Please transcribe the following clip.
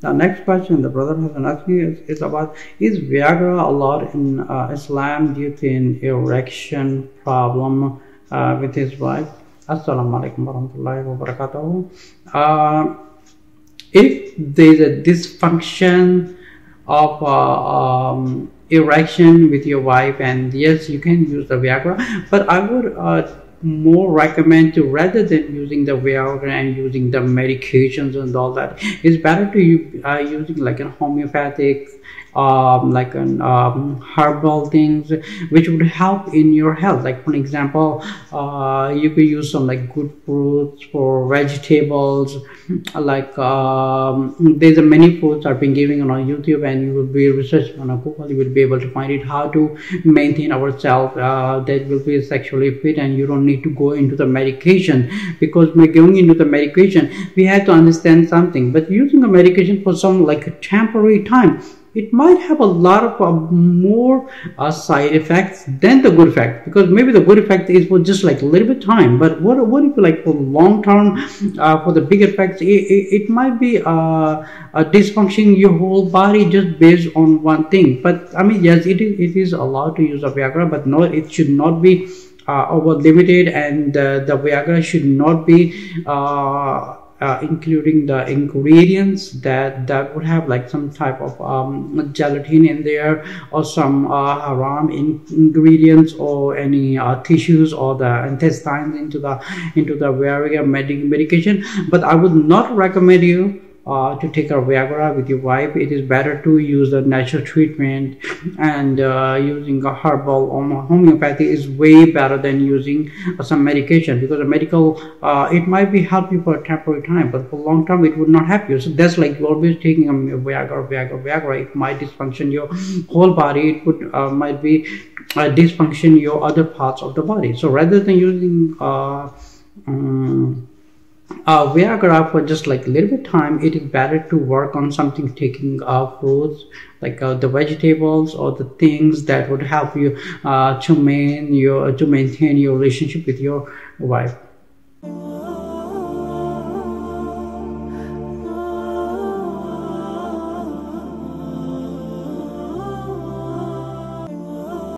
The next question the brother has asked me is, is about is Viagra allowed in uh, Islam due to an erection problem uh, with his wife? Assalamu alaikum warahmatullahi wabarakatuh. Uh, if there's a dysfunction of uh, um, erection with your wife and yes you can use the Viagra but I would uh, more recommend to rather than using the Viagra and using the medications and all that. It's better to use uh, using like a homeopathic um, like an um, herbal things which would help in your health. Like for example uh, you could use some like good fruits for vegetables like um, there's a many foods I've been giving on youtube and you will be researching on a google you will be able to find it how to maintain ourselves uh, that will be sexually fit and you don't need to go into the medication. Because by going into the medication we have to understand something. But using a medication for some like a temporary time it might have a lot of uh, more uh, side effects than the good effect. Because maybe the good effect is for just like a little bit time. But what what if like for long term uh, for the big effects it, it, it might be uh, a dysfunction your whole body just based on one thing. But i mean yes it is, it is allowed to use a viagra but no it should not be uh, over limited and uh, the viagra should not be uh, uh, including the ingredients that that would have like some type of um, gelatin in there or some uh, haram in ingredients or any uh, tissues or the intestines into the into the various medication. But i would not recommend you uh, to take a Viagra with your wife, it is better to use the natural treatment and uh, using a herbal homeopathy is way better than using uh, some medication because a medical uh, it might be help you for a temporary time, but for long term it would not help you. So that's like you're always taking a Viagra, Viagra, Viagra. It might dysfunction your whole body. It would uh, might be uh, dysfunction your other parts of the body. So rather than using um, uh, Viagra for just like a little bit time it is better to work on something taking uh, fruits like uh, the vegetables or the things that would help you uh, to main your to maintain your relationship with your wife